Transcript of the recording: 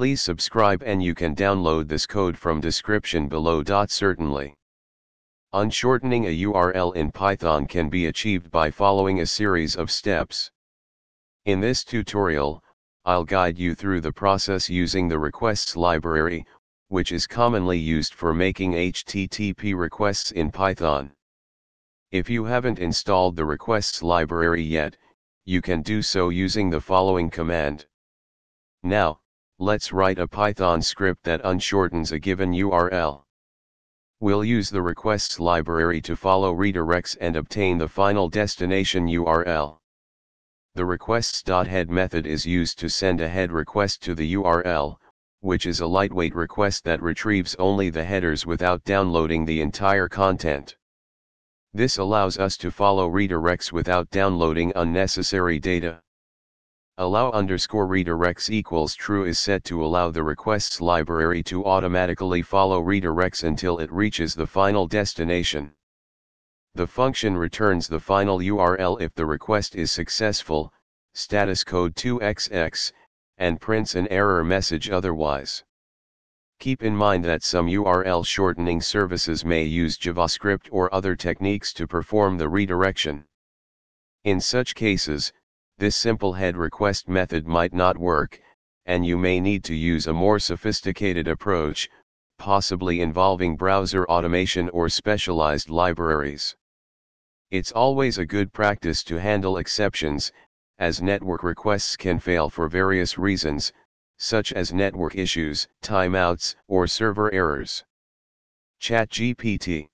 Please subscribe and you can download this code from description below. Dot certainly. Unshortening a URL in Python can be achieved by following a series of steps. In this tutorial, I'll guide you through the process using the requests library, which is commonly used for making HTTP requests in Python. If you haven't installed the requests library yet, you can do so using the following command. Now, let's write a Python script that unshortens a given URL. We'll use the requests library to follow redirects and obtain the final destination URL. The requests.head method is used to send a head request to the URL, which is a lightweight request that retrieves only the headers without downloading the entire content. This allows us to follow redirects without downloading unnecessary data. Allow underscore redirects equals true is set to allow the requests library to automatically follow redirects until it reaches the final destination. The function returns the final URL if the request is successful, status code 2xx, and prints an error message otherwise. Keep in mind that some URL shortening services may use JavaScript or other techniques to perform the redirection. In such cases, this simple head request method might not work, and you may need to use a more sophisticated approach, possibly involving browser automation or specialized libraries. It's always a good practice to handle exceptions, as network requests can fail for various reasons, such as network issues, timeouts, or server errors. ChatGPT